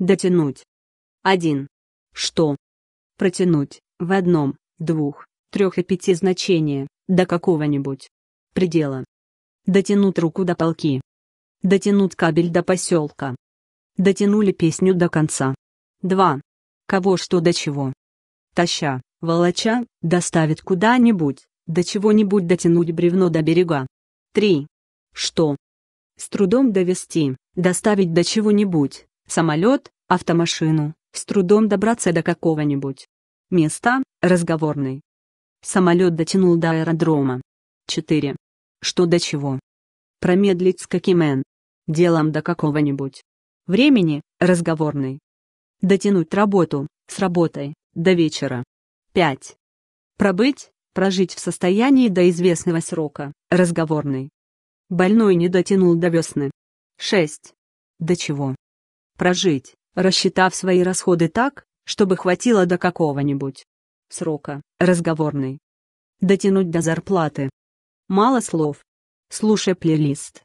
Дотянуть. 1. Что? Протянуть, в одном, двух, трех и пяти значения, до какого-нибудь предела. Дотянуть руку до полки. Дотянуть кабель до поселка. Дотянули песню до конца. 2. Кого что до чего. Таща, волоча, доставить куда-нибудь, до чего-нибудь дотянуть бревно до берега. 3. Что? С трудом довести, доставить до чего-нибудь, самолет, автомашину, с трудом добраться до какого-нибудь места, разговорный. Самолет дотянул до аэродрома. 4. Что до чего? Промедлить с каким Н? Делом до какого-нибудь. Времени, разговорный. Дотянуть работу, с работой, до вечера. 5. Пробыть, прожить в состоянии до известного срока, разговорный. Больной не дотянул до весны. 6. До чего? Прожить, рассчитав свои расходы так, чтобы хватило до какого-нибудь срока, разговорный. Дотянуть до зарплаты. Мало слов. Слушай плейлист.